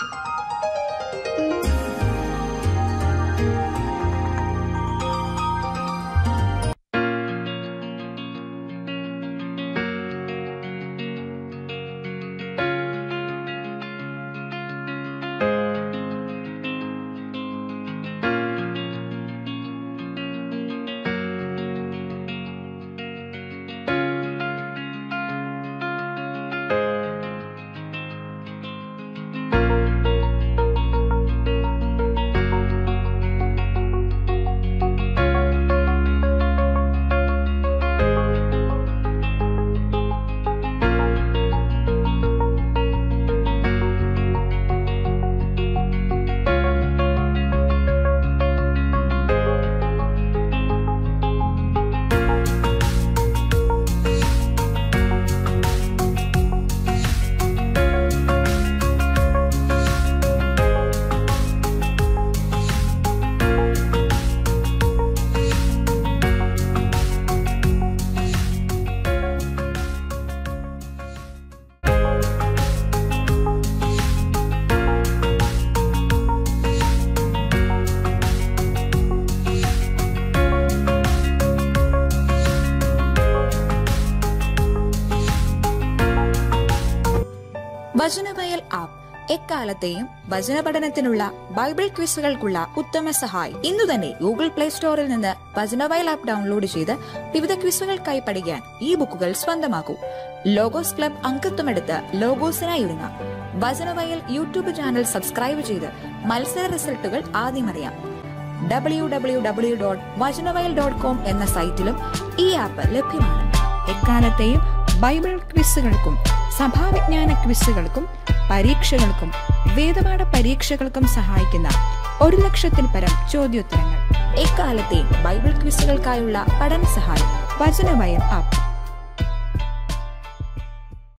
you Vachanavayal app. എക്കാലത്തെയും വചന പഠനത്തിനുള്ള Bible ക്വിസുകൾക്കുള്ള ഉത്തമ സഹായി. ഇന്നു തന്നെ ഗൂഗിൾ പ്ലേ സ്റ്റോറിൽ നിന്ന് വചനവയൽ ആപ്പ് ഡൗൺലോഡ് ചെയ്ത് വിവിധ ക്വിസുകൾക്കായി പഠിക്കാൻ ഈ ബുക്കുകൾ സ്വന്തമാക്കൂ. ലോഗോസ് ക്ലബ് അംഗത്വമെടുത്ത് ലോഗോസിനായി ഒരുങ്ങാം. വചനവയൽ യൂട്യൂബ് ചാനൽ സബ്സ്ക്രൈബ് ചെയ്ത് മത്സര റിസൾട്ടുകൾ ആദ്യം അറിയാം. W W W dot Vachanavayal dot com എന്ന സൈറ്റിലും ഈ ആപ്പ് ലഭ്യമാണ്. എക്കാലത്തെയും ബൈബിൾ ക്വിസുകൾക്കും സഭാവിജ്ഞാന ക്വിസുകൾക്കും പരീക്ഷകൾക്കും വേദപാഠ പരീക്ഷകൾക്കും സഹായിക്കുന്ന ഒരു ലക്ഷത്തിൽ പരം ചോദ്യോത്തരങ്ങൾ. എക്കാലത്തെയും ബൈബിൾ ക്വിസുകൾക്കായുള്ള പഠന സഹായം വചനമയം ആപ്പ്.